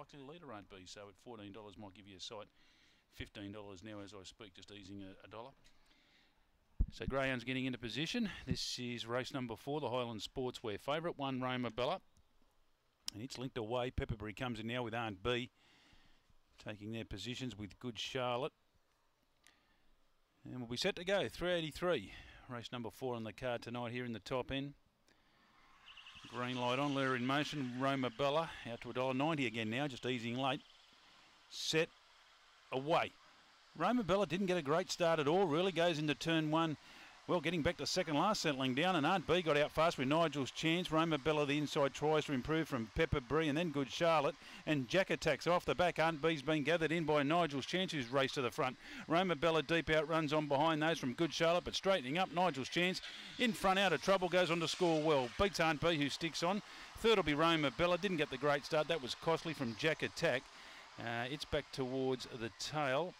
likely leader, Aunt B. So at $14 might give you a sight. $15 now as I speak, just easing a, a dollar. So Greyhound's getting into position. This is race number four, the Highland Sportswear favourite, one Roma Bella. And it's linked away. Pepperberry comes in now with Aunt B. Taking their positions with Good Charlotte. And we'll be set to go. 383. Race number four on the card tonight here in the top end. Green light on, Lure in motion. Roma Bella out to $1.90 again now, just easing late. Set away. Roma Bella didn't get a great start at all, really. Goes into turn one well, getting back to second last, settling down, and Aunt B got out fast with Nigel's chance. Roma Bella, the inside, tries to improve from Pepper Bree, and then good Charlotte. And Jack attacks off the back. Aunt B's been gathered in by Nigel's chance, who's raced to the front. Roma Bella deep out runs on behind those from good Charlotte, but straightening up. Nigel's chance in front, out of trouble, goes on to score well. Beats Aunt B, who sticks on. Third will be Roma Bella. Didn't get the great start. That was costly from Jack Attack. Uh, it's back towards the tail.